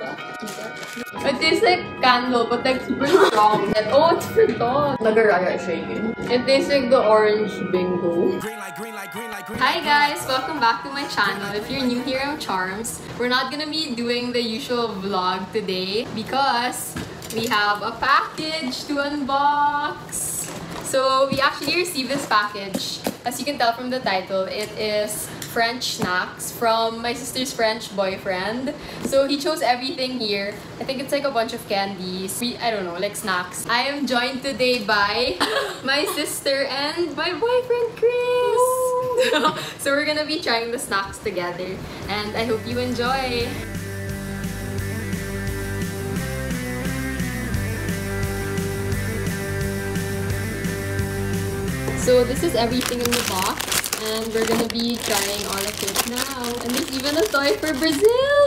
It tastes like candle, but like super strong. And oh, it's for dog. Nagaraya shaking. It tastes like the orange bingo. Green light, green light, green light, green Hi guys! Welcome back to my channel. If you're new here, I'm Charms. We're not gonna be doing the usual vlog today because we have a package to unbox. So we actually received this package. As you can tell from the title, it is French snacks from my sister's French boyfriend. So he chose everything here. I think it's like a bunch of candies. We, I don't know, like snacks. I am joined today by my sister and my boyfriend Chris. so we're gonna be trying the snacks together and I hope you enjoy. So this is everything in the box and we're gonna be trying all of it now. And there's even a toy for Brazil!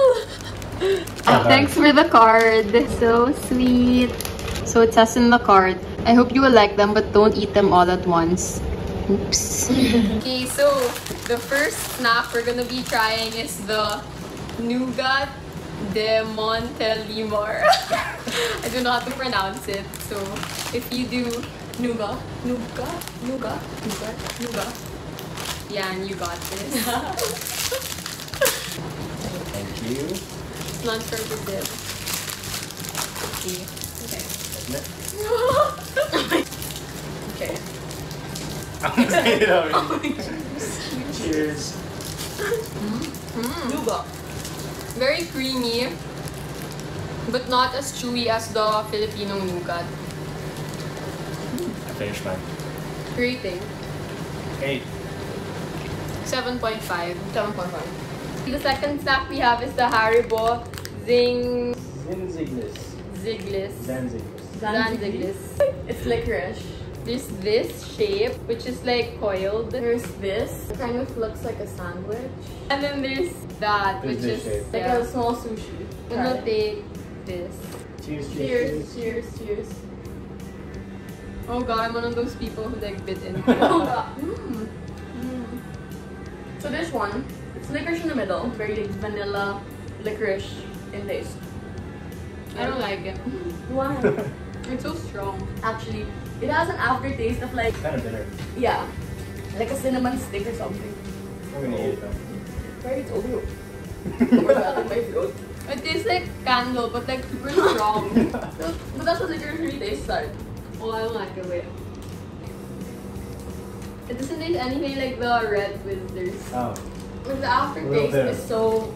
Thanks for the card. So sweet. So it says in the card, I hope you will like them but don't eat them all at once. Oops. okay, so the first snack we're gonna be trying is the Nougat de Montelimar. I don't know how to pronounce it. So if you do Nougat, Nougat, Nougat, Nougat, Nougat. Yeah, and you got this. Thank you. It's not for Brazil. Okay. Okay. Isn't it? Okay. I'm saying it already. Cheers. Mm. Nougat. Very creamy, but not as chewy as the Filipino nougat. I finished mine. Rating Eight. 7.5. 7.5. The second snack we have is the Haribo Zing Zanzigliss. Ziglis. Zanzigliss. Zanzigliss. It's licorice. There's this shape, which is like coiled. There's this. It kind of looks like a sandwich. And then there's that, There's which is shape. Like yeah. a small sushi. I'm gonna take this. Cheers, cheers, Cheers, cheers, cheers. Oh god, I'm one of those people who like bit into Oh god. Mm. Mm. So this one, it's licorice in the middle, very like vanilla licorice in taste. I don't like it. Why? It's so strong. Actually, it has an aftertaste of like, kind of bitter. yeah, like a cinnamon stick or something. I'm gonna eat it though. Right, it's Oreo. My god, in my throat. It tastes like candle, but like super strong. So, but that's what licorice really tastes like. Oh, I don't like it. Wait. It doesn't taste anything like the red Twizzlers. Oh. But the aftertaste bitter. is so,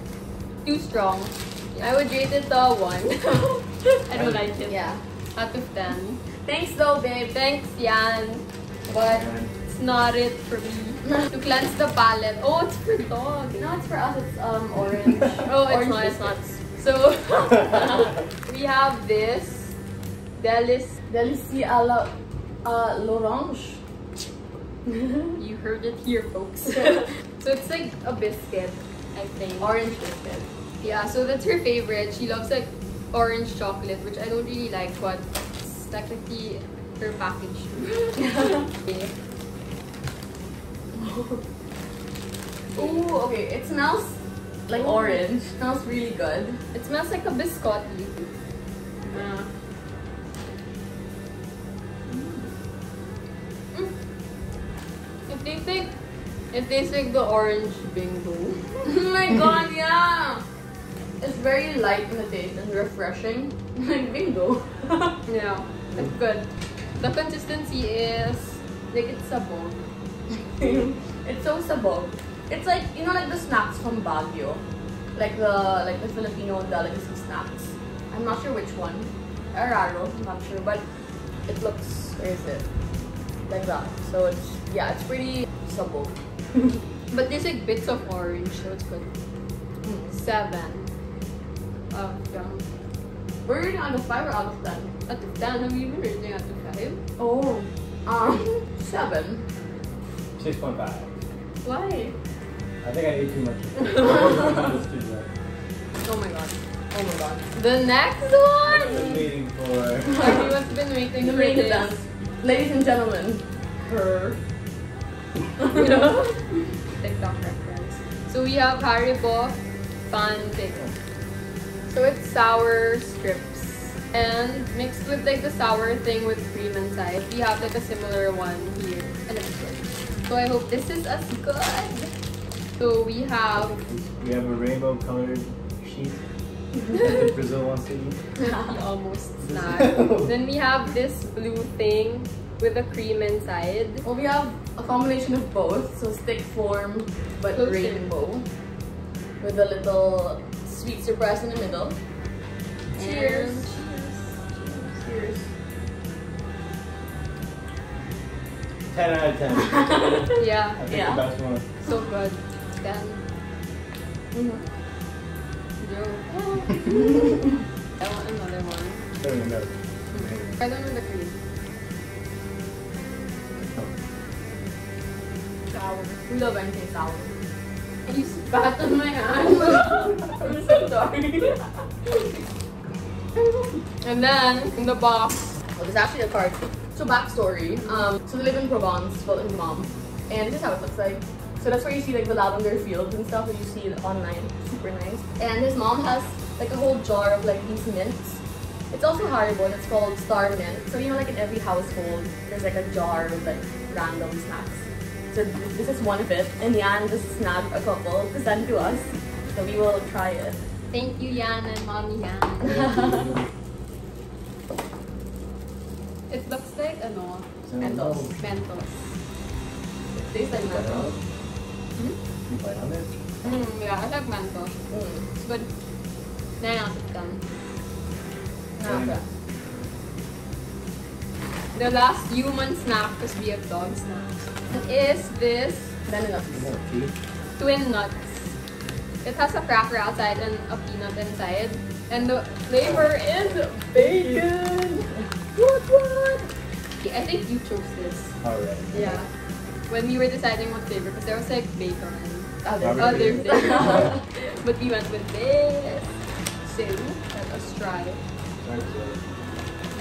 Too strong. I would rate it a 1. I don't like it. yeah. Out of 10. Thanks though, babe. Thanks, Yan. But it's not it for me. to cleanse the palate. Oh, it's for dog. No, it's for us, it's um orange. Oh, it's Orange not, it's not. So, we have this. Delis. Delicie à la uh, l'orange. You heard it here, folks. so it's like a biscuit, I think. Orange biscuit. Yeah, so that's her favorite. She loves like orange chocolate, which I don't really like, but it's technically her package. okay. Ooh, okay. It smells like Ooh. orange. smells really good. It smells like a biscotti. Uh, it tastes like the orange bingo. oh my god, yeah. It's very light in the taste and refreshing. Like bingo. Yeah, it's good. The consistency is like it's sabog. it's so sabog. It's like you know like the snacks from Baguio. Like the like the Filipino delicacy snacks. I'm not sure which one. Araro, I'm not sure, but it looks where is it? Like that. So it's yeah, it's pretty sabog. But there's like bits of orange, so it's good. Seven. Of um, We're rating out of five or out of ten? out of ten, have you been rating out of five? Oh. Um seven. 6.5. Why? I think I ate too much. It's too much. Oh my god. Oh my god. The next one! I've been one! waiting for. Everyone's been waiting The for main this. Event. Ladies and gentlemen. Her. TikTok reference. So we have Haribo Fan Pickle. So So it's sour strips and mixed with like the sour thing with cream inside. We have like a similar one here and it's good. So I hope this is as good. So we have We have a rainbow colored sheet that Brazil wants to eat. almost snack. then we have this blue thing with the cream inside. Well, we have a combination of both, so stick form but Close it. rainbow, with a little sweet surprise in the middle. Cheers! And Cheers! 10 out of 10. I Yeah, think Yeah. the best one. so good. Then Mhm. I want another one. We. I don't know the cream. Sour. We love anything sour. You spat on my hand. I'm so sorry. and then in the box, Well, there's actually a card. So backstory. Um, so they live in Provence, well, his mom, and this is how it looks like. So that's where you see like the lavender fields and stuff that you see it online. Super nice. And his mom has like a whole jar of like these mints. It's also Haribo and it's called Star Mint. So you know like in every household there's like a jar of like random snacks. So this is one of it. And Yan just snagged a couple to send to us. So we will try it. thank you Yan and Mommy Yan. it looks like a ano, Mentos. Mentos. It tastes like mango. You bite on it? Mm, yeah, I like Mentos. Mm. It's good. 9 out of 10. Okay. The last human snack, because we have dog snacks, is this Then enough. You twin nuts. It has a cracker outside and a peanut inside. And the flavor is bacon. What what? I think you chose this. Alright. Yeah. When we were deciding what flavor, because there was like bacon and Other other but we went with this. So, let us try.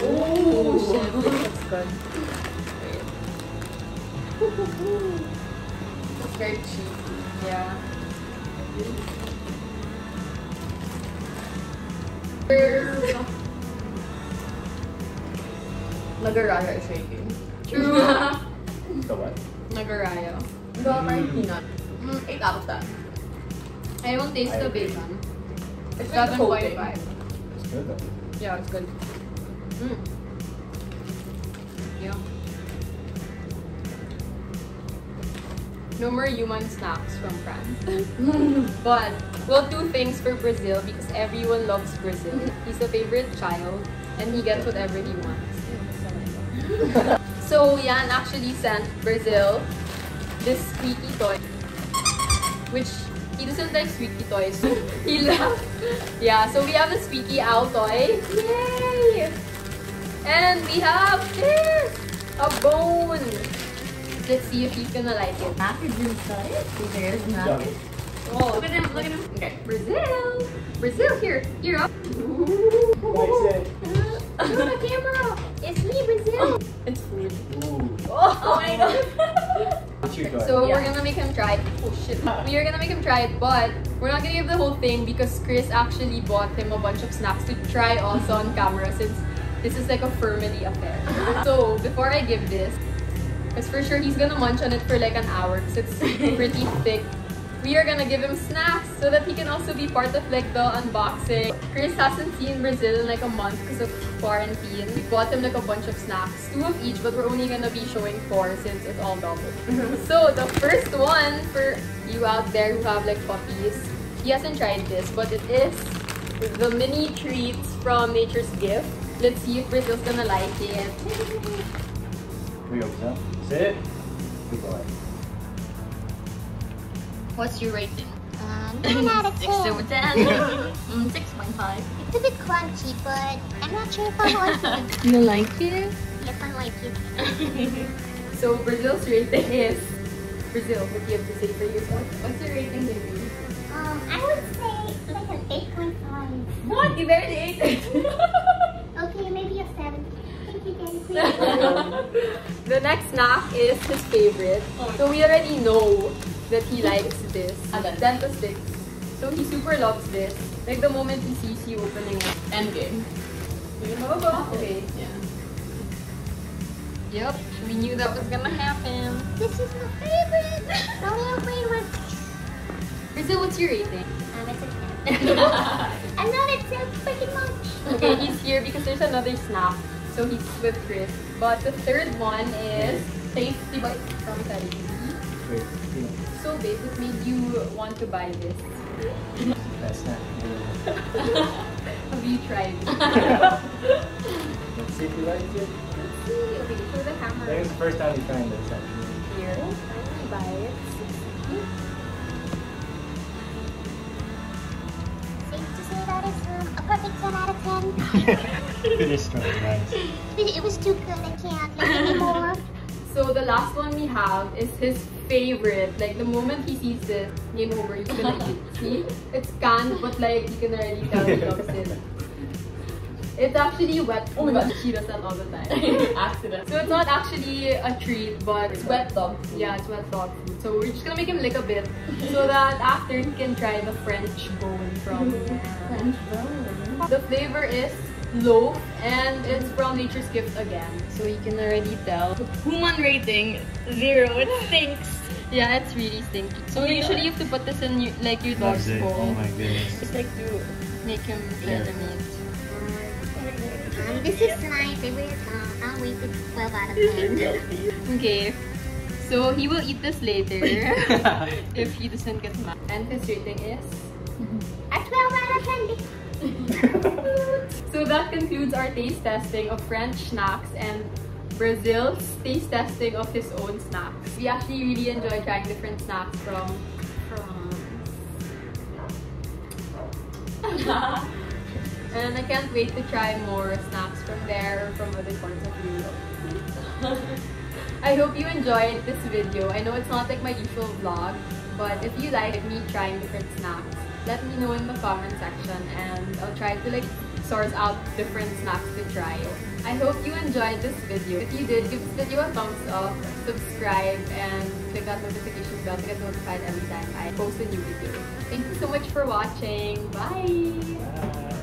Oh shit, looks good. It's very cheesy. Yeah. Nagaraya is shaking. True. The what? Nagaraya. Got my peanut. Mm, 8 out of 10. I won't taste I the agree. bacon. It's like the coating. 7.5. It's good though. Yeah, it's good. Mm. Yeah. No more human snacks from France. but we'll do things for Brazil because everyone loves Brazil. He's a favorite child and he gets whatever he wants. so Yan actually sent Brazil this squeaky toy. Which he doesn't like squeaky toys. so he loves Yeah, so we have the squeaky owl toy. Yay! And we have this! A bone! Let's see if he's gonna like it. Snack is inside. There's Yum. Oh, look at him, look at him. Okay. Brazil! Brazil, here, here up. Likes it. Show the camera! Oh, it's me, Brazil! It's food. Ooh. Oh my god. What's your toy? So Yeah. we're gonna make him try it. Oh shit. We are gonna make him try it, but we're not gonna give the whole thing because Chris actually bought him a bunch of snacks to try also on camera since this is like a family affair. So before I give this, because for sure he's gonna munch on it for like an hour because it's pretty thick. We are gonna give him snacks so that he can also be part of like the unboxing. Chris hasn't seen Brazil in like a month because of quarantine. We bought him like a bunch of snacks, two of each, but we're only gonna be showing four since it's all double. so the first one for you out there who have like puppies, he hasn't tried this, but it is the mini treats from Nature's Gift. Let's see if Brazil's gonna like it. We open up. Sit. Good boy. What's your rating? Um, 9 out of 10. Mm, 6.5. It's a bit crunchy, but I'm not sure if I like it. You like it? Yes, I like it. So Brazil's rating is Brazil. What do you have to say for yourself? What's your rating, baby? Um, I would say like an 8.5. What? You barely ate it. Okay, maybe a 7. Thank you, Daddy. the next snack is his favorite. So we already know that he likes this. Ano? Dentastix. So he super loves this. Like the moment he sees you opening it. Endgame. You know about Okay. Yeah. Yep, we knew that was gonna happen. This is my favorite. The little green one. Brazil, what's your rating? Um, it's a 10. I love it so freaking much. okay, he's here because there's another snap. So he's with Chris. But the third one is Tasty Bites from Tarizi. Wait, you know, So babe, what made you want to buy this? that's not. Have you tried it? Let's see if you like it. Let's see. Okay, show the I think camera. it's the first time you're trying this actually. Here. Tiny bites. Safe to say that is um, a perfect 10 out of 10. it is strong, nice. It was too good. I can't like anymore. So the last one we have is his favorite. Like the moment he sees this, game over, he's gonna eat. See? It's canned, but like you can already tell he loves it. It's actually wet Oh my. God. She does that all the time. Accident. so it's not actually a treat, but It's wet dog. food. Yeah, it's wet dog food. So we're just gonna make him lick a bit so that after he can try the French bone from French bone. The flavor is loaf and it's from Nature's Gift again. So you can already tell. Human rating zero. It stinks. Yeah, it's really stinky. So Oh usually God. you have to put this in your, like your dog's bowl. Oh my goodness. It's like to Make him try the meat. Um, this is my favorite. Um, I'll rate it 12 out of 10. Okay. So he will eat this later if he doesn't get mad. And his rating is A 12 out of 10. So that concludes our taste testing of French snacks and Brazil's taste testing of his own snacks. We actually really enjoy trying different snacks from France. and I can't wait to try more snacks from there or from other parts of Europe. I hope you enjoyed this video. I know it's not like my usual vlog, but if you like me trying different snacks, let me know in the comment section and I'll try to like source out different snacks to try. I hope you enjoyed this video. If you did, give this video a thumbs up, subscribe, and click that notification bell to get notified every time I post a new video. Thank you so much for watching. Bye! Bye.